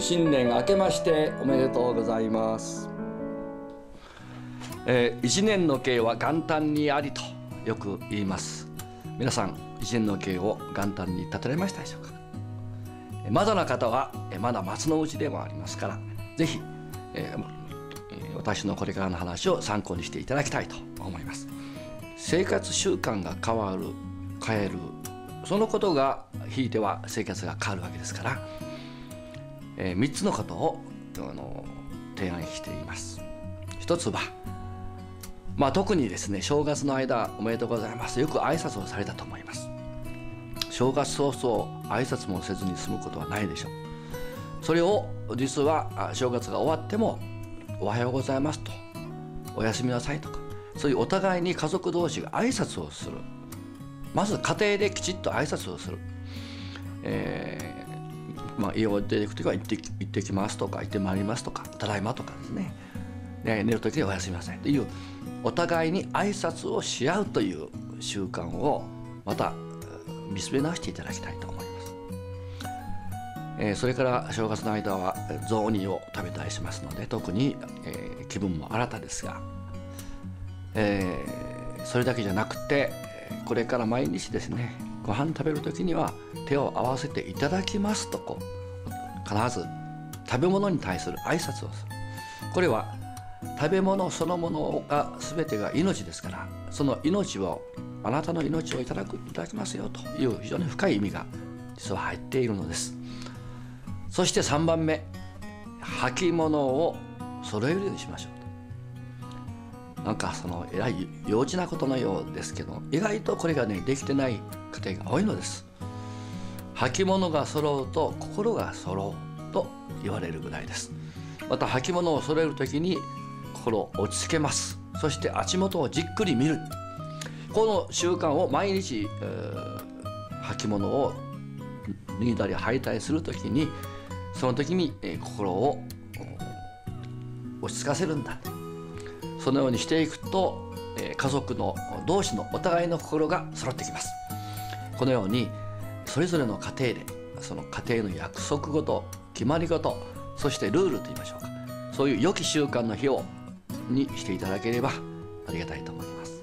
新年明けましておめでとうございます、えー、一年の計は元旦にありとよく言います。皆さん一年の計を元旦に立てられましたでしょうか？まだな方はまだ松の内でもありますからぜひ、えー、私のこれからの話を参考にしていただきたいと思います。生活習慣が変わる変えるそのことがひいては生活が変わるわけですから、えー、3つのことをあの提案しています。一つはまあ特にですね正月の間おめでとうございます。よく挨拶をされたと思います。正月早々挨拶もせずに済むことはないでしょう。それを実は正月が終わっても「おはようございます」と「おやすみなさい」とかそういうお互いに家族同士が挨拶をする。まず家庭できちっと挨拶をする、えまあ、家を出ていく時は行って「行ってきます」とか「行ってまいります」とか「ただいま」とかですね。で寝る時に「おやすみなさい」というお互いに挨拶をし合うという習慣をまた見つめ直していただきたいと思います、えー、それから正月の間は雑煮を食べたりしますので特に、えー、気分も新たですが、えー、それだけじゃなくてこれから毎日ですねご飯食べる時には手を合わせていただきますとこう必ず食べ物に対する挨拶をする。これは食べ物そのものが全てが命ですからその命をあなたの命をいただくいただきますよという非常に深い意味が実は入っているのです。そして3番目履物を揃えるようにしましょう。なんかそのえらい幼稚なことのようですけど意外とこれがねできてない家庭が多いのです。履物が揃うと心が揃うと言われるぐらいです。また履物を揃える時に心を落ち着けます。そして足元をじっくり見る。この習慣を毎日、えー、履物を脱いだり履いたりする時にその時に、えー、心を落ち着かせるんだ。そのようにしていくと、えー、家族の同士のお互いの心が揃ってきます。このようにそれぞれの家庭でその家庭の約束事決まりごとそしてルールといいましょうか。そういう良き習慣の日をにしていただければありがたいと思います。